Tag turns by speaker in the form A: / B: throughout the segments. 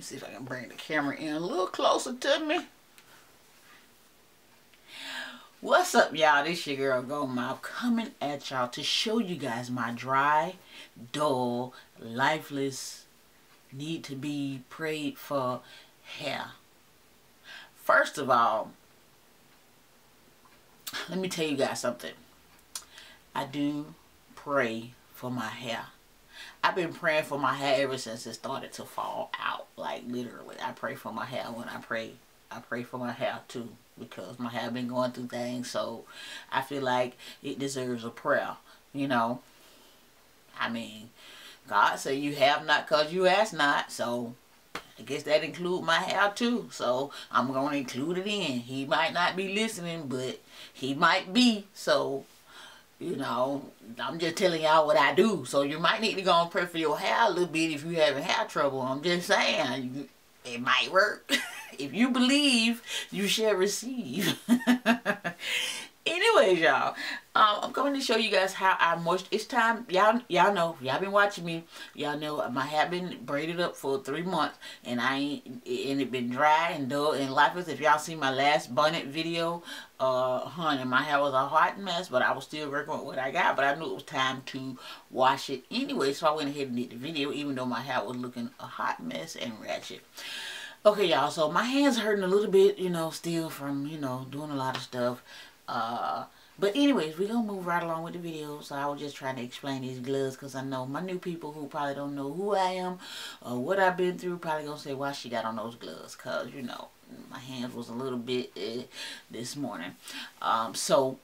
A: me see if I can bring the camera in a little closer to me. What's up, y'all? This your girl Goldmouth coming at y'all to show you guys my dry, dull, lifeless, need to be prayed for hair. First of all, let me tell you guys something. I do pray for my hair. I've been praying for my hair ever since it started to fall out. Like literally, I pray for my hair when I pray. I pray for my hair too because my hair been going through things. So I feel like it deserves a prayer. You know, I mean, God said you have not because you ask not. So I guess that include my hair too. So I'm going to include it in. He might not be listening, but he might be. So you know, I'm just telling y'all what I do. So you might need to go and pray for your hair a little bit if you having hair trouble. I'm just saying, it might work. if you believe, you shall receive. Anyways, y'all, um, I'm going to show you guys how I moist. It's time, y'all. Y'all know, y'all been watching me. Y'all know my hair been braided up for three months, and I ain't, and it been dry and dull and lifeless. If y'all see my last bonnet video, uh, honey, my hair was a hot mess, but I was still working with what I got. But I knew it was time to wash it anyway, so I went ahead and did the video, even though my hair was looking a hot mess and ratchet. Okay, y'all, so my hands hurting a little bit, you know, still from, you know, doing a lot of stuff. Uh, but anyways, we're going to move right along with the video. So I was just trying to explain these gloves because I know my new people who probably don't know who I am or what I've been through probably going to say why she got on those gloves because, you know, my hands was a little bit uh, this morning. Um, so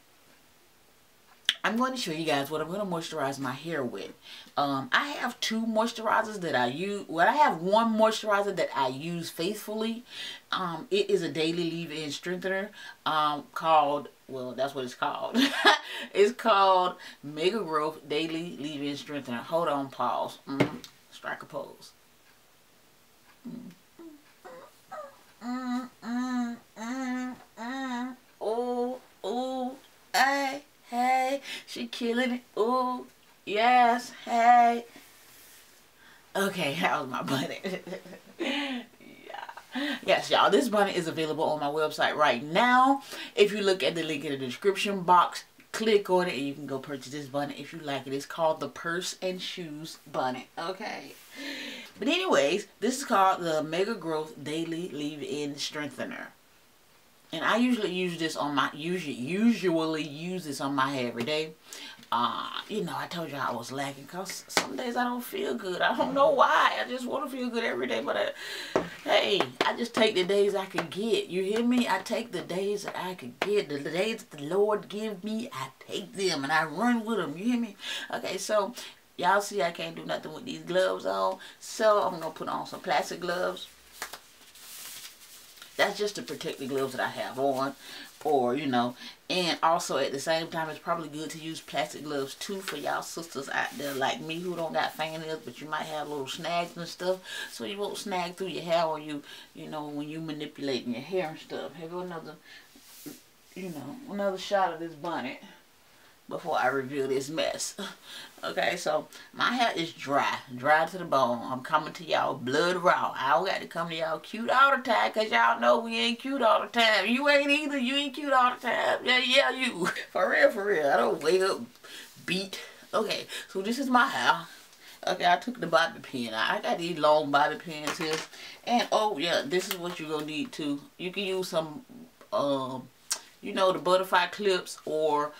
A: I'm going to show you guys what I'm going to moisturize my hair with. Um, I have two moisturizers that I use. Well, I have one moisturizer that I use faithfully. Um, it is a daily leave-in strengthener um, called, well, that's what it's called. it's called Mega Growth Daily Leave-In Strengthener. Hold on, pause. Mm, strike a pose. Mm mm, mm, mm. Oh, oh, hey. Hey, she killing it. Ooh, yes, hey. Okay, was my bunny. yeah. Yes, y'all, this bunny is available on my website right now. If you look at the link in the description box, click on it and you can go purchase this bunny if you like it. It's called the Purse and Shoes Bunny. Okay. But anyways, this is called the Mega Growth Daily Leave-In Strengthener. And I usually use this on my, usually, usually use this on my hair every day. Uh, you know, I told you I was lacking because some days I don't feel good. I don't know why. I just want to feel good every day. But, I, hey, I just take the days I can get. You hear me? I take the days that I can get. The days that the Lord give me, I take them and I run with them. You hear me? Okay, so y'all see I can't do nothing with these gloves on. So I'm going to put on some plastic gloves that's just to protect the gloves that I have on or you know. And also at the same time it's probably good to use plastic gloves too for y'all sisters out there like me who don't got fingernails but you might have little snags and stuff. So you won't snag through your hair or you you know when you manipulating your hair and stuff. Have another you know another shot of this bonnet before I reveal this mess. Okay, so my hair is dry. Dry to the bone. I'm coming to y'all blood raw. I don't got to come to y'all cute all the time because y'all know we ain't cute all the time. You ain't either. You ain't cute all the time. Yeah, yeah, you. For real, for real. I don't wake up beat. Okay, so this is my hair. Okay, I took the bobby pin. I got these long bobby pins here. And, oh, yeah, this is what you're going to need, too. You can use some, um, you know, the butterfly clips or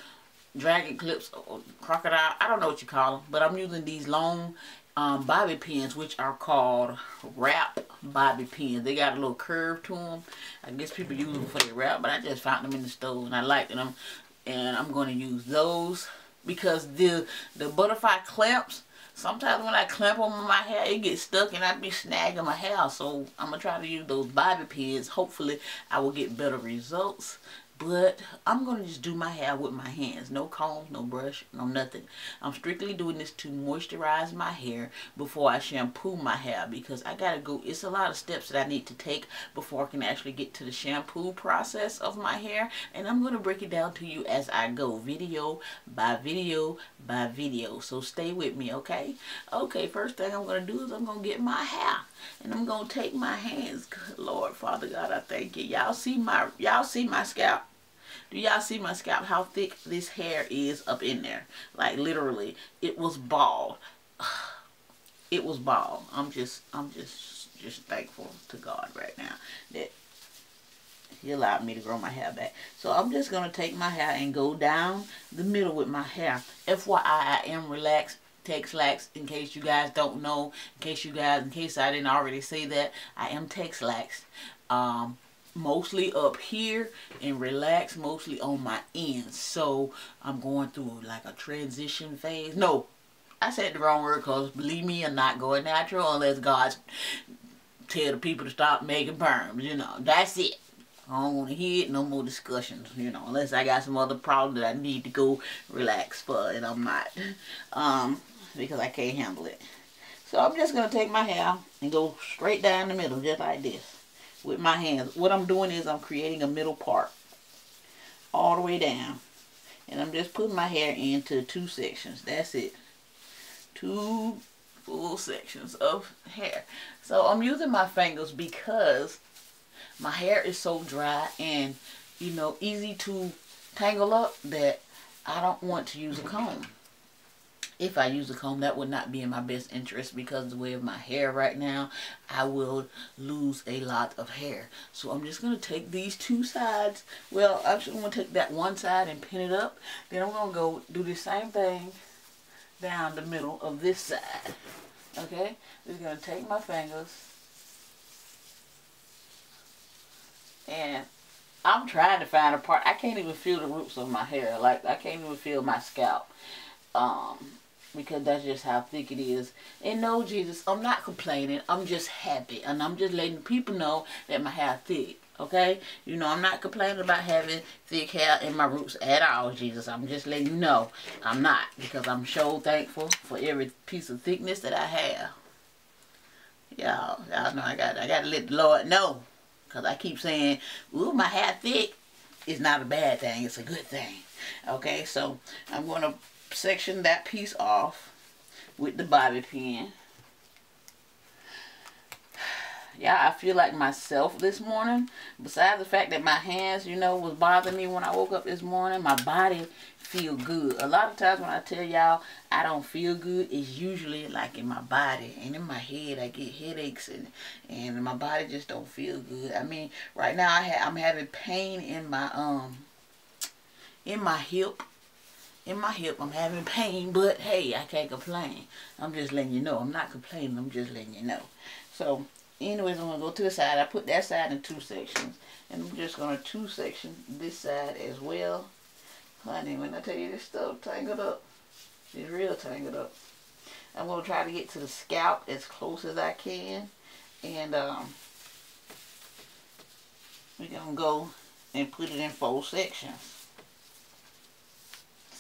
A: dragon clips or crocodile i don't know what you call them but i'm using these long um, bobby pins which are called wrap bobby pins. They got a little curve to them i guess people use them for their wrap but i just found them in the store and i liked them and i'm going to use those because the the butterfly clamps sometimes when i clamp them on my hair it gets stuck and i be snagging my hair. So i'm gonna try to use those bobby pins. Hopefully i will get better results but I'm going to just do my hair with my hands. No comb, no brush, no nothing. I'm strictly doing this to moisturize my hair before I shampoo my hair because I got to go. It's a lot of steps that I need to take before I can actually get to the shampoo process of my hair. And I'm going to break it down to you as I go. Video by video by video. So stay with me, okay? Okay, first thing I'm going to do is I'm going to get my hair. And I'm going to take my hands. Lord, Father God, I thank you. Y'all see my, y'all see my scalp? Do y'all see my scalp? How thick this hair is up in there. Like literally, it was bald. It was bald. I'm just, I'm just, just thankful to God right now that he allowed me to grow my hair back. So I'm just going to take my hair and go down the middle with my hair. FYI, I am relaxed Texlax in case you guys don't know in case you guys in case I didn't already say that I am Texlax um mostly up here and relax mostly on my ends so I'm going through like a transition phase. No I said the wrong word because believe me I'm not going natural unless God tell the people to stop making perms you know. That's it. I don't want to hear it, no more discussions, you know, unless I got some other problem that I need to go relax for, and I'm not, um, because I can't handle it. So I'm just going to take my hair and go straight down the middle, just like this with my hands. What I'm doing is I'm creating a middle part all the way down. And I'm just putting my hair into two sections. That's it. Two full sections of hair. So I'm using my fingers because my hair is so dry and, you know, easy to tangle up that I don't want to use a comb if I use a comb, that would not be in my best interest because the way of my hair right now, I will lose a lot of hair. So I'm just going to take these two sides. Well, I'm just going to take that one side and pin it up. Then I'm going to go do the same thing down the middle of this side. Okay? Just going to take my fingers and I'm trying to find a part. I can't even feel the roots of my hair. Like, I can't even feel my scalp. Um, because that's just how thick it is. And no, Jesus, I'm not complaining. I'm just happy. And I'm just letting people know that my hair thick. Okay? You know, I'm not complaining about having thick hair in my roots at all, Jesus. I'm just letting you know I'm not. Because I'm so thankful for every piece of thickness that I have. Y'all, y'all know I got I got to let the Lord know. Because I keep saying, ooh, my hair thick. It's not a bad thing. It's a good thing. Okay, so I'm going to section that piece off with the bobby pin. Yeah, I feel like myself this morning. Besides the fact that my hands, you know, was bothering me when I woke up this morning, my body feel good. A lot of times when I tell y'all I don't feel good, it's usually like in my body and in my head. I get headaches and and my body just don't feel good. I mean, right now I ha I'm having pain in my um in my hip in my hip. I'm having pain, but hey, I can't complain. I'm just letting you know. I'm not complaining. I'm just letting you know. So, anyways, I'm going to go to the side. I put that side in two sections. And I'm just going to two section this side as well. Honey, when I tell you this stuff tangled up, it's real tangled up. I'm going to try to get to the scalp as close as I can. And um, we're going to go and put it in four sections.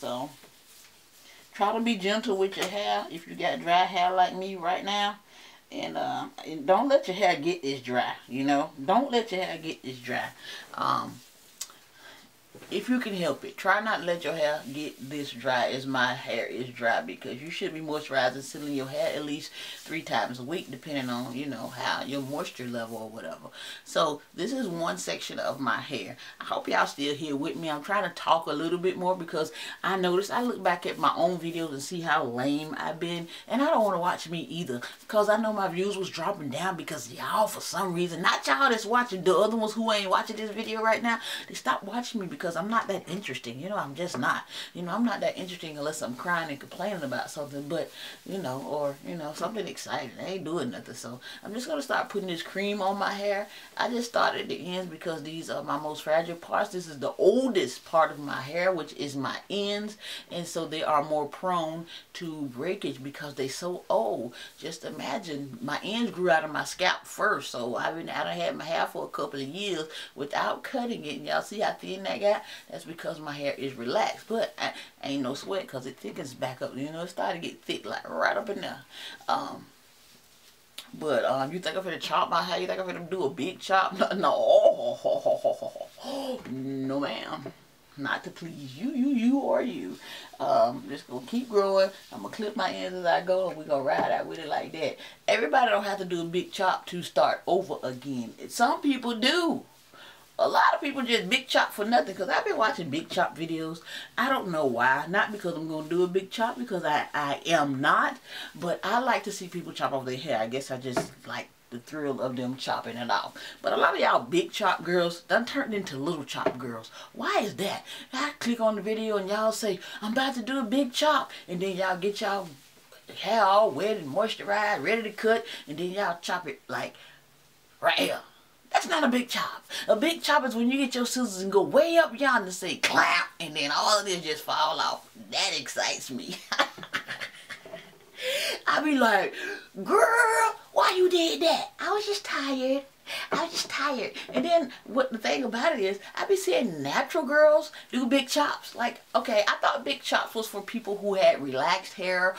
A: So, try to be gentle with your hair if you got dry hair like me right now. And, uh, and don't let your hair get this dry, you know. Don't let your hair get this dry. Um, if you can help it, try not to let your hair get this dry as my hair is dry because you should be moisturizing, sealing your hair at least three times a week depending on, you know, how your moisture level or whatever. So this is one section of my hair. I hope y'all still here with me. I'm trying to talk a little bit more because I noticed I look back at my own videos and see how lame I've been and I don't want to watch me either because I know my views was dropping down because y'all for some reason, not y'all that's watching, the other ones who ain't watching this video right now, they stopped watching me because because I'm not that interesting. You know, I'm just not. You know, I'm not that interesting unless I'm crying and complaining about something. But, you know, or, you know, something exciting. I ain't doing nothing. So I'm just going to start putting this cream on my hair. I just started the ends because these are my most fragile parts. This is the oldest part of my hair, which is my ends. And so they are more prone to breakage because they're so old. Just imagine, my ends grew out of my scalp first. So I've been, I done had my hair for a couple of years without cutting it. And y'all see how thin that got? That's because my hair is relaxed. But I, ain't no sweat because it thickens back up. You know, it started to get thick like right up in there. Um, but um, you think I'm gonna chop my hair? You think I'm gonna do a big chop? No, no, no, ma'am. Not to please you, you, you, or you. Um, just gonna keep growing. I'm gonna clip my ends as I go, and we gonna ride out with it like that. Everybody don't have to do a big chop to start over again. Some people do a lot of people just big chop for nothing because I've been watching big chop videos. I don't know why. Not because I'm going to do a big chop because I, I am not. But I like to see people chop off their hair. I guess I just like the thrill of them chopping it off. But a lot of y'all big chop girls done turned into little chop girls. Why is that? I click on the video and y'all say, I'm about to do a big chop. And then y'all get y'all hair all wet and moisturized, ready to cut. And then y'all chop it like right here. That's not a big chop. A big chop is when you get your scissors and go way up yonder and say clap and then all of this just fall off. That excites me. I be like, girl, why you did that? I was just tired. I was just tired. And then what the thing about it is, I be seeing natural girls do big chops. Like, okay, I thought big chops was for people who had relaxed hair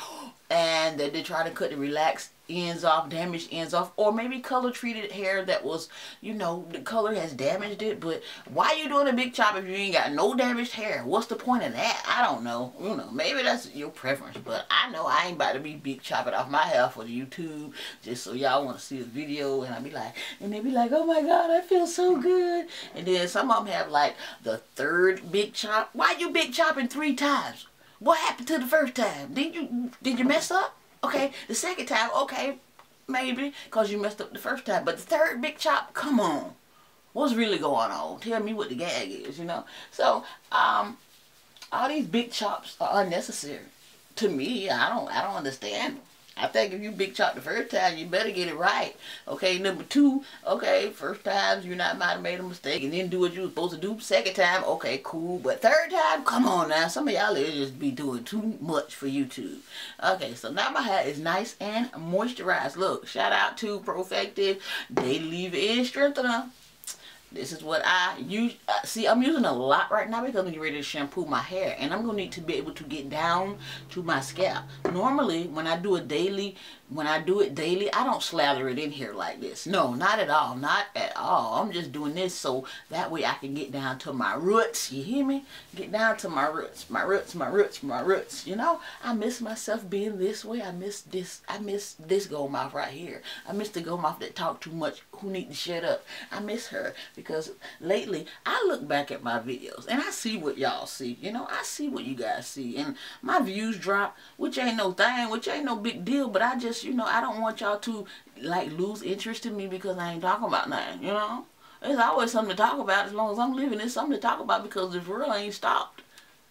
A: and that they try to cut the relaxed ends off, damaged ends off, or maybe color treated hair that was, you know, the color has damaged it. But why you doing a big chop if you ain't got no damaged hair? What's the point of that? I don't know. You know, maybe that's your preference, but I know I ain't about to be big chopping off my hair for YouTube just so y'all want to see the video. And I be like, and they be like, oh my God, I feel so good. And then some of them have like the third big chop. Why you big chopping three times? What happened to the first time? Did you did you mess up? Okay, the second time, okay, maybe, because you messed up the first time. But the third big chop, come on. What's really going on? Tell me what the gag is, you know? So, um, all these big chops are unnecessary. To me, I don't, I don't understand them. I think if you big chop the first time, you better get it right. Okay, number two, okay, first time you not might have made a mistake and then do what you were supposed to do. Second time, okay, cool. But third time, come on now. Some of y'all is just be doing too much for YouTube. Okay, so now my hair is nice and moisturized. Look, shout out to Profective Daily Leave-In Strengthener. This is what I use. Uh, see, I'm using a lot right now because I'm getting ready to shampoo my hair. And I'm going to need to be able to get down to my scalp. Normally, when I do a daily when I do it daily, I don't slather it in here like this. No, not at all. Not at all. I'm just doing this so that way I can get down to my roots. You hear me? Get down to my roots. My roots, my roots, my roots. You know, I miss myself being this way. I miss this. I miss this gold mouth right here. I miss the gold mouth that talk too much, who need to shut up. I miss her because lately I look back at my videos and I see what y'all see. You know, I see what you guys see. And my views drop, which ain't no thing, which ain't no big deal, but I just you know, I don't want y'all to, like, lose interest in me because I ain't talking about nothing, you know? There's always something to talk about as long as I'm living. There's something to talk about because the world ain't stopped.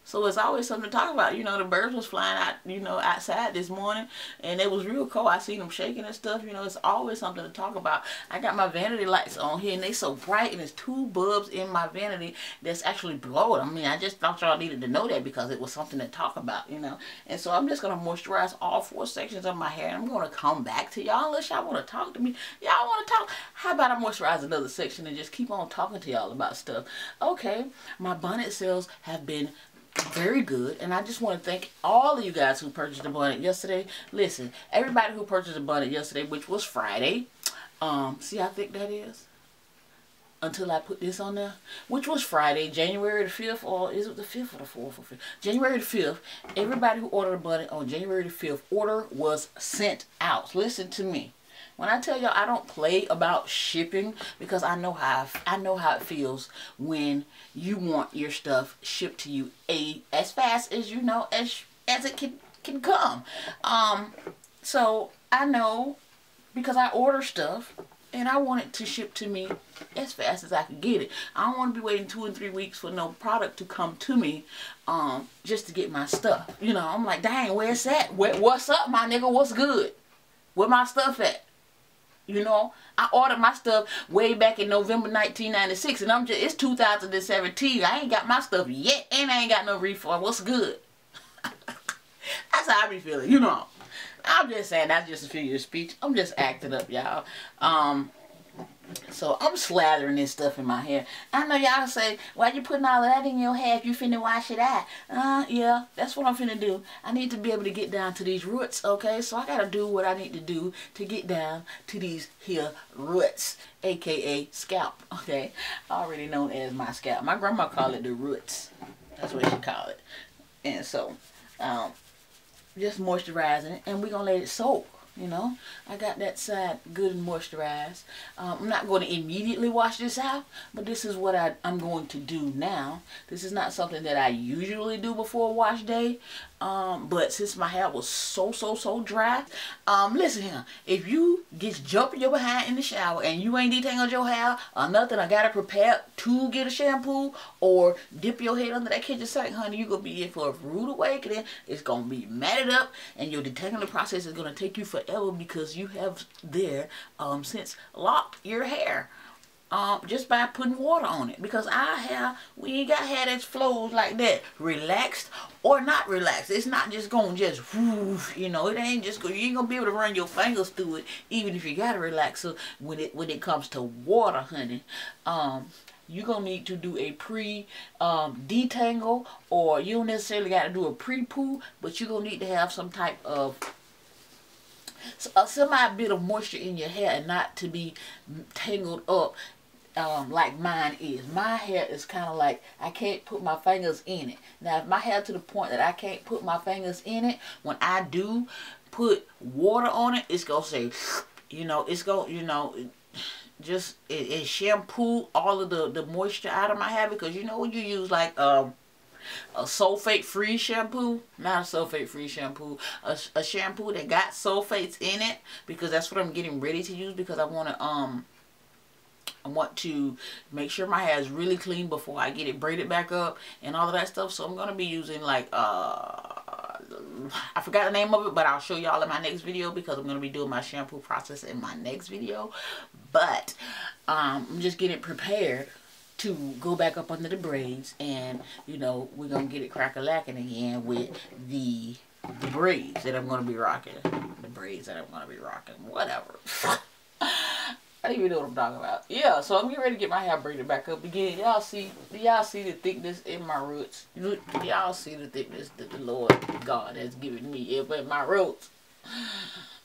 A: So it's always something to talk about. You know, the birds was flying out, you know, outside this morning, and it was real cold. I seen them shaking and stuff. You know, it's always something to talk about. I got my vanity lights on here, and they so bright, and there's two bulbs in my vanity that's actually blowing. I mean, I just thought y'all needed to know that because it was something to talk about, you know. And so I'm just going to moisturize all four sections of my hair, and I'm going to come back to y'all unless y'all want to talk to me. Y'all want to talk? How about I moisturize another section and just keep on talking to y'all about stuff? Okay, my bonnet sales have been very good. And I just want to thank all of you guys who purchased a bonnet yesterday. Listen everybody who purchased a bonnet yesterday which was Friday um see how thick that is? Until I put this on there which was Friday January the 5th or is it the 5th or the 4th or 5th January the 5th everybody who ordered a bonnet on January the 5th order was sent out. Listen to me when I tell y'all I don't play about shipping because I know how I know how it feels when you want your stuff shipped to you a as fast as you know as as it can can come. Um, so I know because I order stuff and I want it to ship to me as fast as I can get it. I don't want to be waiting two and three weeks for no product to come to me um, just to get my stuff. You know, I'm like, dang, where's that? What's up, my nigga? What's good? Where my stuff at? You know, I ordered my stuff way back in November 1996, and I'm just, it's 2017. I ain't got my stuff yet, and I ain't got no refund. What's good? That's how I be feeling, you know. I'm just saying, that's just a figure of speech. I'm just acting up, y'all. Um, so I'm slathering this stuff in my hair. I know y'all say, why you putting all of that in your hair if you finna wash it out? Uh, yeah, that's what I'm finna do. I need to be able to get down to these roots, okay? So I gotta do what I need to do to get down to these here roots, aka scalp, okay? Already known as my scalp. My grandma called it the roots. That's what she called it. And so, um, just moisturizing it and we're gonna let it soak you know? I got that side good and moisturized. Um, I'm not going to immediately wash this out but this is what I, I'm going to do now. This is not something that I usually do before wash day um, but since my hair was so, so, so dry, um, listen here. If you get jumping your behind in the shower and you ain't detangled your hair or nothing, I got to prepare to get a shampoo or dip your head under that kitchen sink, honey, you going to be in for a rude awakening. It's going to be matted up and your detangling process is going to take you forever because you have there um, since locked your hair um, just by putting water on it because our hair, we ain't got hair that flows like that, relaxed or not relaxed. It's not just going to just, whoosh, you know, it ain't just, you ain't going to be able to run your fingers through it even if you got a relaxer when it, when it comes to water, honey. Um, you're going to need to do a pre um, detangle or you don't necessarily got to do a pre-poo, but you're going to need to have some type of a semi bit of moisture in your hair and not to be tangled up um, like mine is. My hair is kind of like, I can't put my fingers in it. Now, if my hair to the point that I can't put my fingers in it, when I do put water on it, it's going to say, you know, it's going to, you know, just, it, it shampoo all of the, the moisture out of my hair because, you know, when you use like, um, a sulfate free shampoo not a sulfate free shampoo a, a shampoo that got sulfates in it because that's what I'm getting ready to use because I want to um I want to make sure my hair is really clean before I get it braided back up and all of that stuff. So I'm going to be using like, uh, I forgot the name of it, but I'll show y'all in my next video because I'm going to be doing my shampoo process in my next video. But um, I'm just getting prepared to go back up under the braids and, you know, we're going to get it crack-a-lacking again with the, the braids that I'm going to be rocking. The braids that I'm going to be rocking. Whatever. I didn't even know what I'm talking about. Yeah, so I'm getting ready to get my hair braided back up again. Y'all see, y'all see the thickness in my roots. Y'all see the thickness that the Lord God has given me in my roots.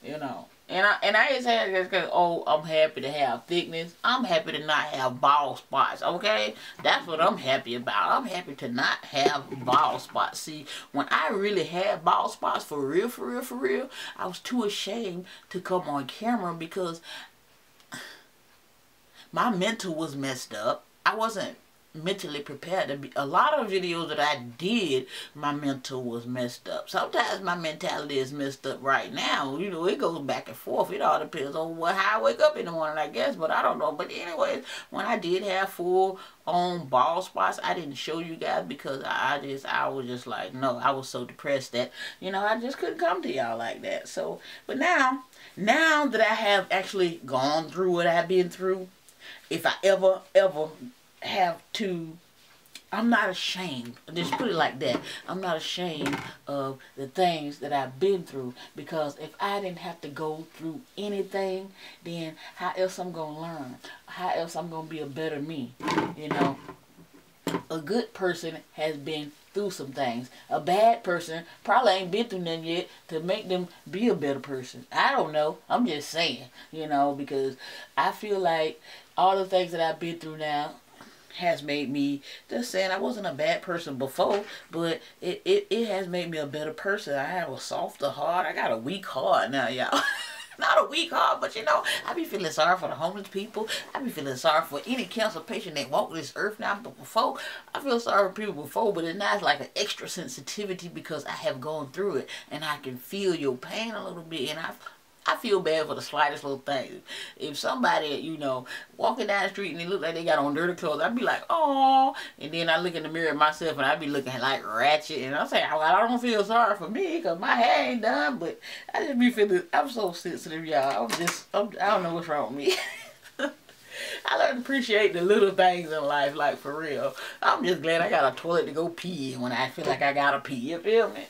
A: You know. And I and I ain't saying this because oh I'm happy to have thickness. I'm happy to not have bald spots. Okay, that's what I'm happy about. I'm happy to not have bald spots. See, when I really had bald spots for real, for real, for real, I was too ashamed to come on camera because my mental was messed up. I wasn't mentally prepared to be a lot of videos that I did my mental was messed up. Sometimes my mentality is messed up right now. You know it goes back and forth. It all depends on what how I wake up in the morning I guess but I don't know. But anyways when I did have full on ball spots I didn't show you guys because I just I was just like no I was so depressed that you know I just couldn't come to y'all like that. So but now now that I have actually gone through what I've been through if I ever, ever have to, I'm not ashamed. Just put it like that. I'm not ashamed of the things that I've been through because if I didn't have to go through anything, then how else I'm going to learn? How else I'm going to be a better me? You know, a good person has been through some things. A bad person probably ain't been through nothing yet to make them be a better person. I don't know. I'm just saying, you know, because I feel like all the things that I've been through now has made me just saying I wasn't a bad person before, but it, it, it has made me a better person. I have a softer heart. I got a weak heart now, y'all. not a weak heart, but you know, I be feeling sorry for the homeless people. I be feeling sorry for any cancer patient that walk this earth now. But before, I feel sorry for people before, but it's not like an extra sensitivity because I have gone through it and I can feel your pain a little bit. And I, I feel bad for the slightest little thing. If somebody, you know, walking down the street and they look like they got on dirty clothes, I'd be like, oh. And then I look in the mirror myself and I'd be looking like ratchet. And I say, well, I don't feel sorry for me because my hair ain't done. But I just be feeling, I'm so sensitive, y'all. I'm just, I'm, I don't know what's wrong with me. I learned to appreciate the little things in life, like for real. I'm just glad I got a toilet to go pee when I feel like I gotta pee. You feel me?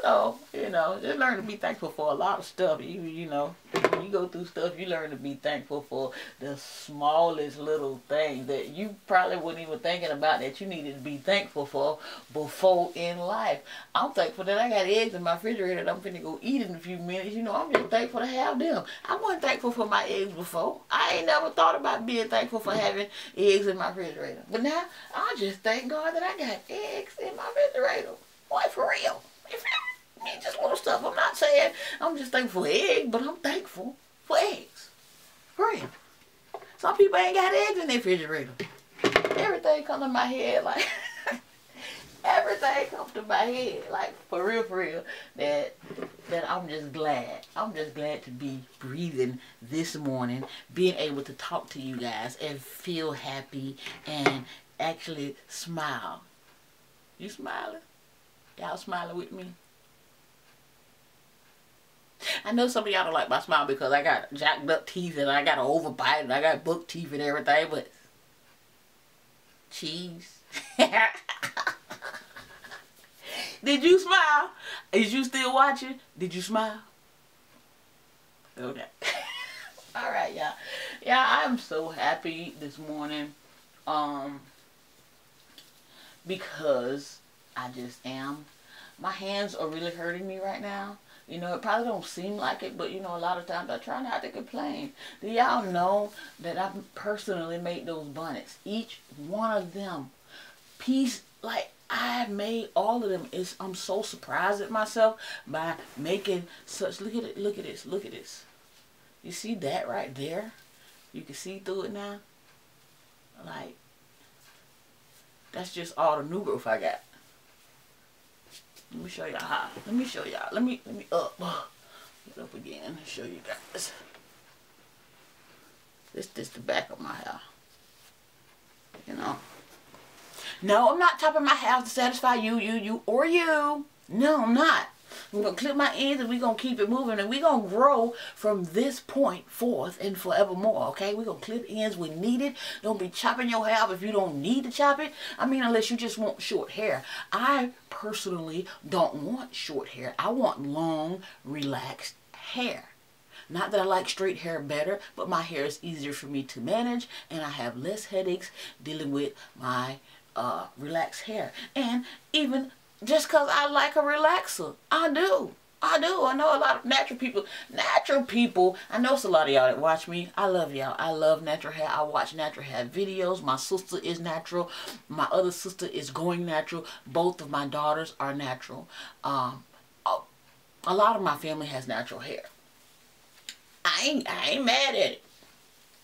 A: So, you know, just learn to be thankful for a lot of stuff. You, you know, when you go through stuff, you learn to be thankful for the smallest little things that you probably wasn't even thinking about that you needed to be thankful for before in life. I'm thankful that I got eggs in my refrigerator that I'm finna go eat in a few minutes. You know, I'm just thankful to have them. I wasn't thankful for my eggs before. I ain't never thought about being thankful for having eggs in my refrigerator. But now, I just thank God that I got eggs in my refrigerator. Boy, for real. Just little stuff. I'm not saying I'm just thankful for eggs, but I'm thankful for eggs. Real. Some people ain't got eggs in their refrigerator. Everything comes to my head like everything comes to my head like for real for real that that I'm just glad I'm just glad to be breathing this morning being able to talk to you guys and feel happy and actually smile you smiling y'all smiling with me I know some of y'all don't like my smile because I got jacked up teeth and I got an overbite and I got book teeth and everything, but cheese. Did you smile? Is you still watching? Did you smile? Okay. All right, y'all. Yeah, I'm so happy this morning. Um, because I just am. My hands are really hurting me right now. You know, it probably don't seem like it, but you know, a lot of times I try not to complain. Do y'all know that I personally made those bonnets? Each one of them, piece like I made all of them. It's, I'm so surprised at myself by making such. Look at it. Look at this. Look at this. You see that right there? You can see through it now. Like that's just all the new growth I got. Let me show y'all how. Let me show y'all. Let me let me up. Get up again and show you guys. This this the back of my hair. You know. No, I'm not topping my hair to satisfy you, you, you, or you. No, I'm not. I'm going to clip my ends and we're going to keep it moving and we're going to grow from this point forth and forevermore, okay? We're going to clip ends when needed. Don't be chopping your hair if you don't need to chop it. I mean, unless you just want short hair. I personally don't want short hair. I want long, relaxed hair. Not that I like straight hair better, but my hair is easier for me to manage and I have less headaches dealing with my uh, relaxed hair. And even just because I like a relaxer. I do. I do. I know a lot of natural people. Natural people. I know it's a lot of y'all that watch me. I love y'all. I love natural hair. I watch natural hair videos. My sister is natural. My other sister is going natural. Both of my daughters are natural. Um, a lot of my family has natural hair. I ain't, I ain't mad at it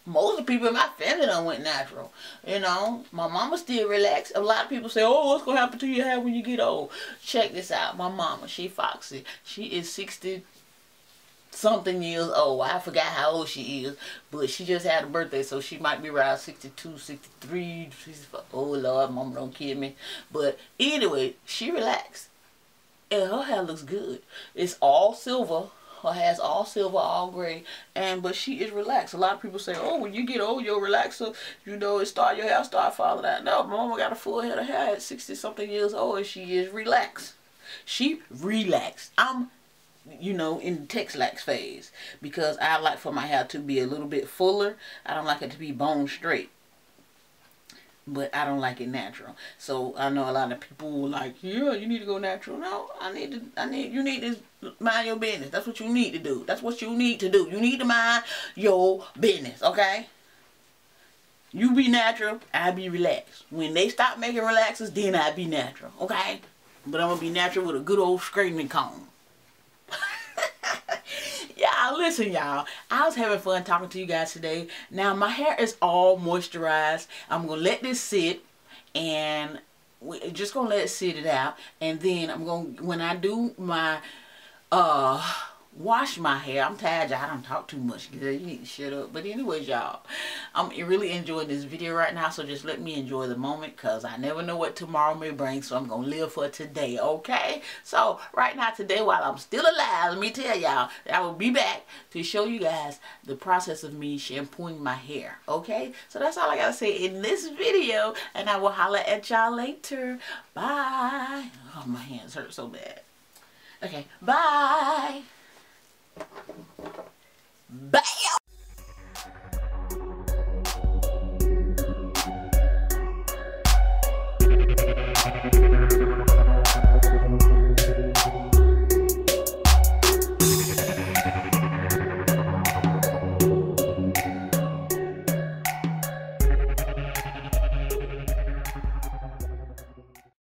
A: most of the people in my family don't went natural. You know, my mama still relaxed. A lot of people say, oh, what's going to happen to your hair when you get old? Check this out. My mama, she foxy. She is 60 something years old. I forgot how old she is, but she just had a birthday, so she might be around 62, 63. She's, oh, Lord, mama don't kill me. But anyway, she relaxed. And her hair looks good. It's all silver her has all silver, all gray, and but she is relaxed. A lot of people say, oh, when you get old, you'll relax. So, you know, it start your hair start falling out. No, my mama got a full head of hair at 60 something years old, and she is relaxed. She relaxed. I'm you know, in the Tex-Lax phase because I like for my hair to be a little bit fuller. I don't like it to be bone straight but I don't like it natural. So I know a lot of people like, yeah, you need to go natural. No, I need to, I need, you need to mind your business. That's what you need to do. That's what you need to do. You need to mind your business, okay? You be natural, I be relaxed. When they stop making relaxers, then I be natural, okay? But I'm gonna be natural with a good old straightening comb listen y'all. I was having fun talking to you guys today. Now my hair is all moisturized. I'm gonna let this sit and we're just gonna let it sit it out. And then i'm gonna when i do my uh wash my hair. I'm tired, y'all. I don't talk too much. Girl, you need to shut up. But anyways, y'all, I'm really enjoying this video right now. So just let me enjoy the moment because I never know what tomorrow may bring. So I'm going to live for today, okay? So right now, today, while I'm still alive, let me tell y'all, I will be back to show you guys the process of me shampooing my hair, okay? So that's all I got to say in this video. And I will holler at y'all later. Bye. Oh, my hands hurt so bad. Okay, bye. BAM!